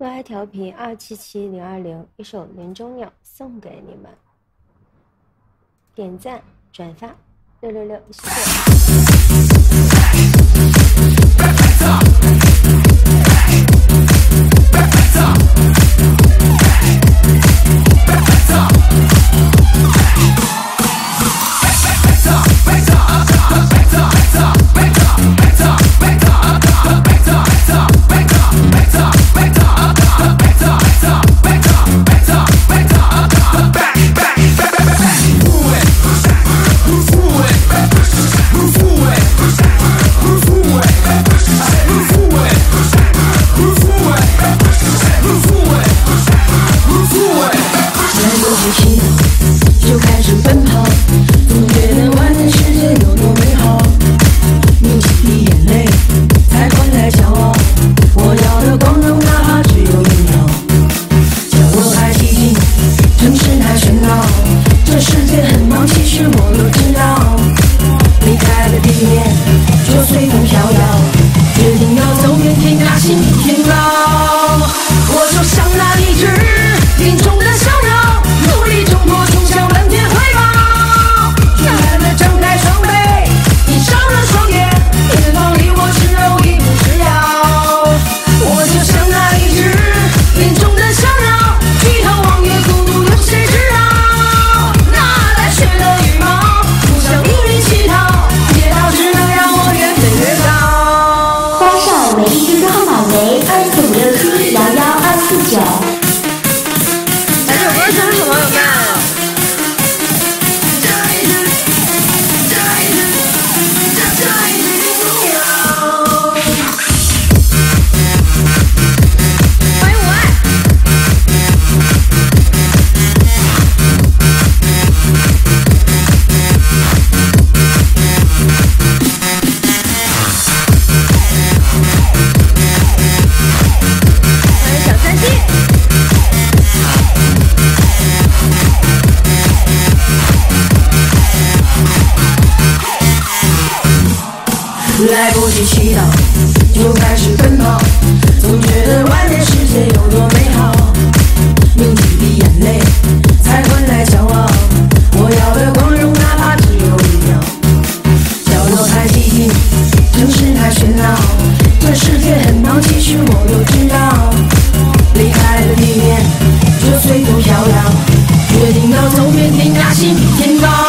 我爱调频二七七零二零，一首《林中鸟》送给你们，点赞转发六六六，谢谢。我都知道。离开了地面来不及祈祷，就开始奔跑，总觉得外面世界有多美好。用几滴眼泪才换来骄傲，我要的光荣哪怕只有一秒。角落太寂静，城市太喧闹，这世界很忙，其实我都知道。离开了地面，就随风飘摇，决定要走遍天涯，心比天高。